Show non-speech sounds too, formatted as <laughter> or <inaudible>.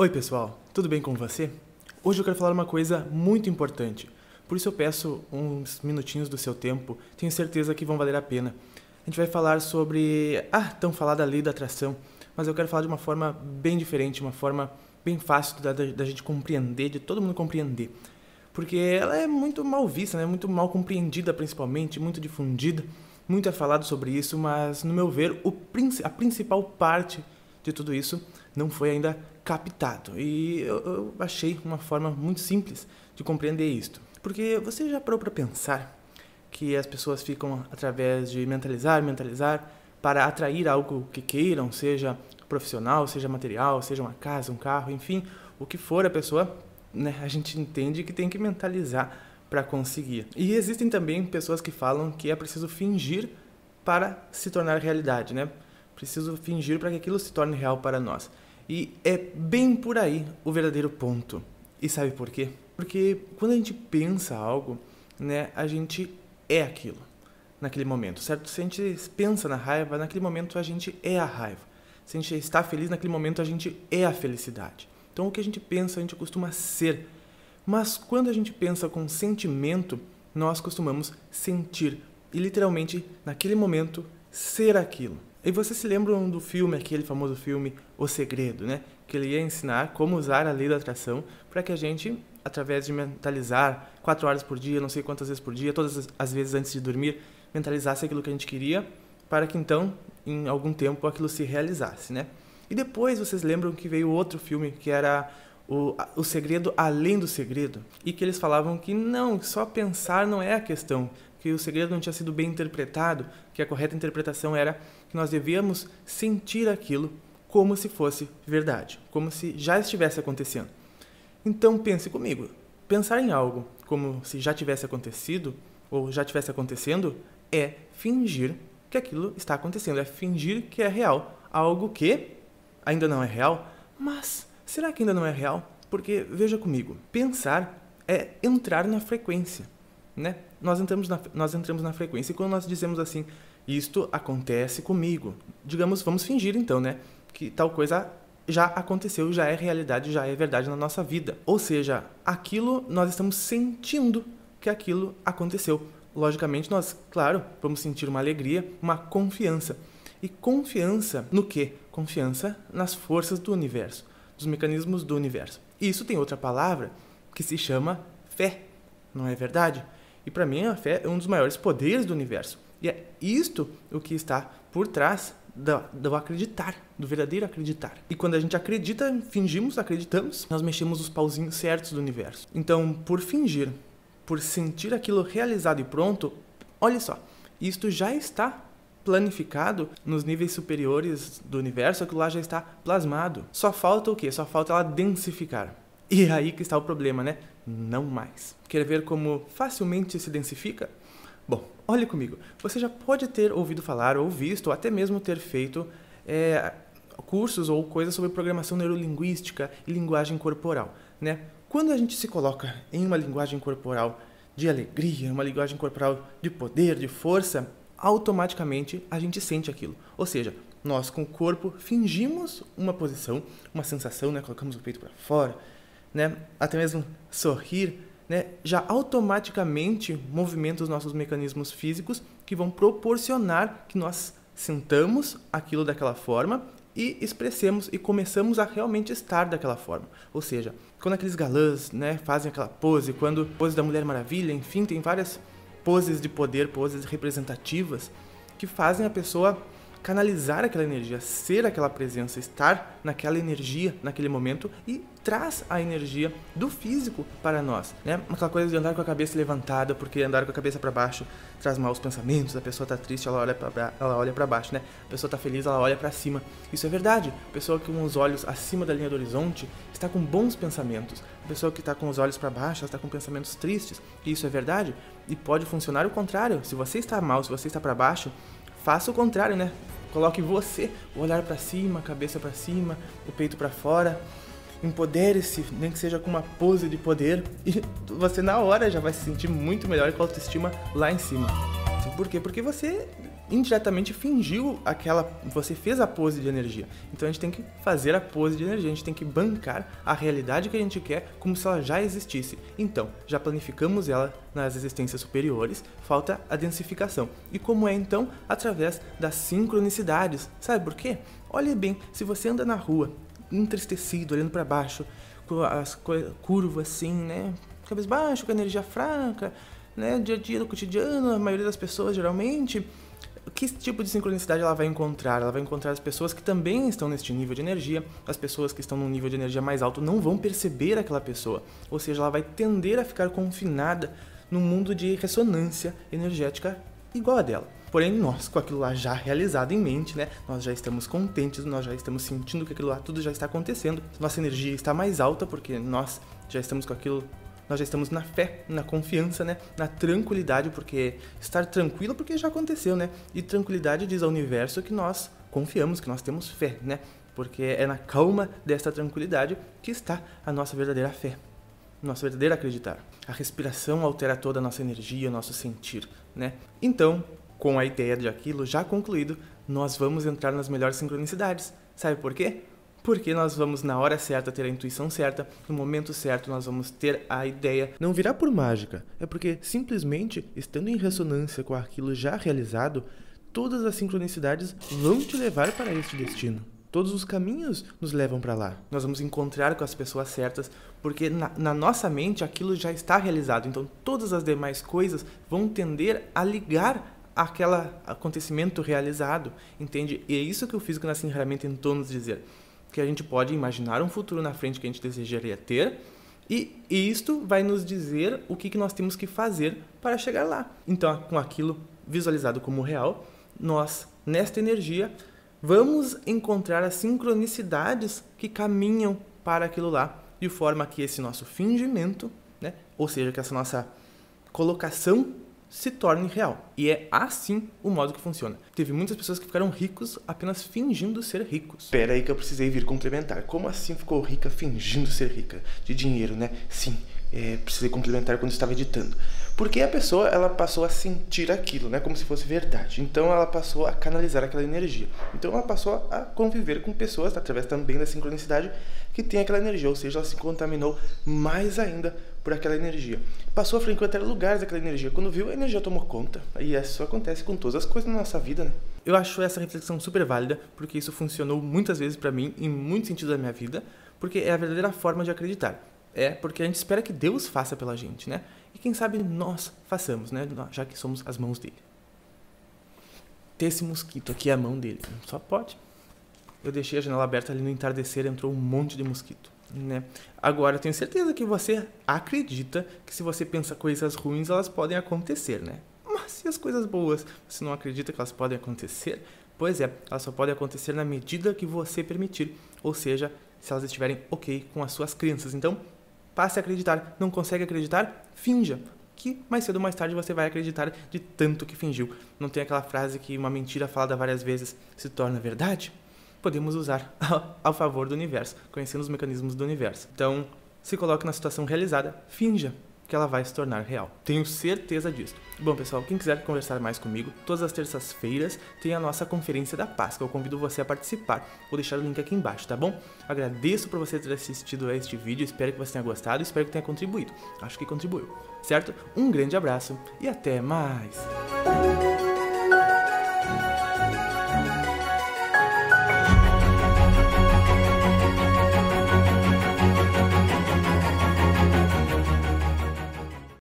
Oi, pessoal, tudo bem com você? Hoje eu quero falar uma coisa muito importante. Por isso eu peço uns minutinhos do seu tempo, tenho certeza que vão valer a pena. A gente vai falar sobre a ah, tão falada lei da atração, mas eu quero falar de uma forma bem diferente, uma forma bem fácil da, da gente compreender, de todo mundo compreender. Porque ela é muito mal vista, né? muito mal compreendida principalmente, muito difundida, muito é falado sobre isso, mas no meu ver, o, a principal parte de tudo isso não foi ainda captado. E eu, eu achei uma forma muito simples de compreender isto. Porque você já parou para pensar que as pessoas ficam através de mentalizar, mentalizar para atrair algo que queiram, seja profissional, seja material, seja uma casa, um carro, enfim, o que for a pessoa, né, a gente entende que tem que mentalizar para conseguir. E existem também pessoas que falam que é preciso fingir para se tornar realidade, né? Preciso fingir para que aquilo se torne real para nós. E é bem por aí o verdadeiro ponto. E sabe por quê? Porque quando a gente pensa algo, né, a gente é aquilo naquele momento, certo? Se a gente pensa na raiva, naquele momento a gente é a raiva. Se a gente está feliz, naquele momento a gente é a felicidade. Então o que a gente pensa, a gente costuma ser. Mas quando a gente pensa com sentimento, nós costumamos sentir e literalmente naquele momento ser aquilo. E vocês se lembram do filme, aquele famoso filme O Segredo, né? Que ele ia ensinar como usar a lei da atração para que a gente, através de mentalizar quatro horas por dia, não sei quantas vezes por dia, todas as vezes antes de dormir, mentalizasse aquilo que a gente queria, para que então, em algum tempo, aquilo se realizasse, né? E depois vocês lembram que veio outro filme que era o, o segredo além do segredo e que eles falavam que não, só pensar não é a questão, que o segredo não tinha sido bem interpretado, que a correta interpretação era que nós devíamos sentir aquilo como se fosse verdade, como se já estivesse acontecendo. Então pense comigo, pensar em algo como se já tivesse acontecido ou já tivesse acontecendo é fingir que aquilo está acontecendo, é fingir que é real, algo que ainda não é real, mas será que ainda não é real? Porque veja comigo, pensar é entrar na frequência né? Nós entramos na, nós entramos na frequência e quando nós dizemos assim, isto acontece comigo, digamos, vamos fingir então, né, que tal coisa já aconteceu, já é realidade, já é verdade na nossa vida. Ou seja, aquilo nós estamos sentindo que aquilo aconteceu. Logicamente, nós, claro, vamos sentir uma alegria, uma confiança. E confiança no quê? Confiança nas forças do universo, dos mecanismos do universo. E isso tem outra palavra que se chama fé, não é verdade? E para mim a fé é um dos maiores poderes do universo. E é isto o que está por trás do, do, acreditar, do verdadeiro acreditar. E quando a gente acredita, fingimos, acreditamos, nós mexemos os pauzinhos certos do universo. Então, por fingir, por sentir aquilo realizado e pronto, olha só, isto já está planificado nos níveis superiores do universo, aquilo lá já está plasmado. Só falta o quê? Só falta ela densificar. E é aí que está o problema, né? Não mais. Quer ver como facilmente se densifica? Bom, olhe comigo. Você já pode ter ouvido falar, ou visto, ou até mesmo ter feito é, cursos ou coisas sobre programação neurolinguística e linguagem corporal, né? Quando a gente se coloca em uma linguagem corporal de alegria, uma linguagem corporal de poder, de força, automaticamente a gente sente aquilo. Ou seja, nós com o corpo fingimos uma posição, uma sensação, né? Colocamos o peito para fora, né, até mesmo sorrir, né, já automaticamente movimenta os nossos mecanismos físicos que vão proporcionar que nós sintamos aquilo daquela forma e expressemos e começamos a realmente estar daquela forma. Ou seja, quando aqueles galãs né, fazem aquela pose, quando pose da Mulher Maravilha, enfim, tem várias poses de poder, poses representativas que fazem a pessoa canalizar aquela energia, ser aquela presença, estar naquela energia, naquele momento e traz a energia do físico para nós, né? Aquela coisa de andar com a cabeça levantada, porque andar com a cabeça para baixo traz maus pensamentos, a pessoa tá triste, ela olha para ela olha para baixo, né? A pessoa tá feliz, ela olha para cima. Isso é verdade. A pessoa com os olhos acima da linha do horizonte está com bons pensamentos. A pessoa que está com os olhos para baixo, ela está com pensamentos tristes. Isso é verdade. E pode funcionar o contrário. Se você está mal, se você está para baixo, faça o contrário, né? Coloque você, o olhar para cima, a cabeça para cima, o peito para fora. Empodere-se, nem que seja com uma pose de poder, <laughs> e você na hora já vai se sentir muito melhor com a autoestima lá em cima. Por quê? Porque você indiretamente fingiu aquela. Você fez a pose de energia. Então a gente tem que fazer a pose de energia, a gente tem que bancar a realidade que a gente quer como se ela já existisse. Então, já planificamos ela nas existências superiores, falta a densificação. E como é então? Através das sincronicidades. Sabe por quê? Olhe bem, se você anda na rua, entristecido, olhando para baixo, com as curvas assim, né? Cabeça baixa, com energia fraca, né? Dia a dia do cotidiano, a maioria das pessoas geralmente que tipo de sincronicidade ela vai encontrar? Ela vai encontrar as pessoas que também estão neste nível de energia, as pessoas que estão num nível de energia mais alto não vão perceber aquela pessoa, ou seja, ela vai tender a ficar confinada num mundo de ressonância energética igual a dela. Porém, nós, com aquilo lá já realizado em mente, né, nós já estamos contentes, nós já estamos sentindo que aquilo lá tudo já está acontecendo, nossa energia está mais alta porque nós já estamos com aquilo nós já estamos na fé, na confiança, né? Na tranquilidade, porque estar tranquilo porque já aconteceu, né? E tranquilidade diz ao universo que nós confiamos, que nós temos fé, né? Porque é na calma desta tranquilidade que está a nossa verdadeira fé, nosso verdadeiro acreditar. A respiração altera toda a nossa energia, nosso sentir, né? Então, com a ideia de aquilo já concluído, nós vamos entrar nas melhores sincronicidades. Sabe por quê? Porque nós vamos na hora certa ter a intuição certa, no momento certo nós vamos ter a ideia. Não virá por mágica, é porque simplesmente estando em ressonância com aquilo já realizado, todas as sincronicidades vão te levar para este destino. Todos os caminhos nos levam para lá. Nós vamos encontrar com as pessoas certas, porque na, na, nossa mente aquilo já está realizado. Então todas as demais coisas vão tender a ligar aquele acontecimento realizado, entende? E é isso que o físico nasce realmente tentou nos dizer que a gente pode imaginar um futuro na frente que a gente desejaria ter, e isto vai nos dizer o que, que nós temos que fazer para chegar lá. Então, com aquilo visualizado como real, nós, nesta energia, vamos encontrar as sincronicidades que caminham para aquilo lá, de forma que esse nosso fingimento, né, ou seja, que essa nossa colocação se torne real. E é assim o modo que funciona. Teve muitas pessoas que ficaram ricos apenas fingindo ser ricos. Pera aí que eu precisei vir complementar. Como assim ficou rica fingindo ser rica? De dinheiro, né? Sim, é, precisei complementar quando estava editando. Porque a pessoa ela passou a sentir aquilo, né, como se fosse verdade. Então ela passou a canalizar aquela energia. Então ela passou a conviver com pessoas através também da sincronicidade que tem aquela energia, ou seja, ela se contaminou mais ainda por aquela energia. Passou a frequentar lugares daquela energia. Quando viu, a energia tomou conta. E isso acontece com todas as coisas na nossa vida, né? Eu acho essa reflexão super válida, porque isso funcionou muitas vezes para mim, em muitos sentidos da minha vida, porque é a verdadeira forma de acreditar. É porque a gente espera que Deus faça pela gente, né? E quem sabe nós façamos, né? Já que somos as mãos dele. Ter esse mosquito aqui é a mão dele. Só pode. Eu deixei a janela aberta ali no entardecer, entrou um monte de mosquito. Né? Agora, eu tenho certeza que você acredita que se você pensa coisas ruins, elas podem acontecer, né? Mas se as coisas boas você não acredita que elas podem acontecer, pois é, elas só podem acontecer na medida que você permitir, ou seja, se elas estiverem ok com as suas crenças. Então, passe a acreditar. Não consegue acreditar? Finja. Que mais cedo ou mais tarde você vai acreditar de tanto que fingiu. Não tem aquela frase que uma mentira falada várias vezes se torna verdade? Podemos usar <laughs> ao favor do universo, conhecendo os mecanismos do universo. Então, se coloque na situação realizada, finja que ela vai se tornar real. Tenho certeza disso. Bom, pessoal, quem quiser conversar mais comigo, todas as terças-feiras tem a nossa conferência da Páscoa. Eu convido você a participar. Vou deixar o link aqui embaixo, tá bom? Agradeço por você ter assistido a este vídeo. Espero que você tenha gostado e espero que tenha contribuído. Acho que contribuiu, certo? Um grande abraço e até mais!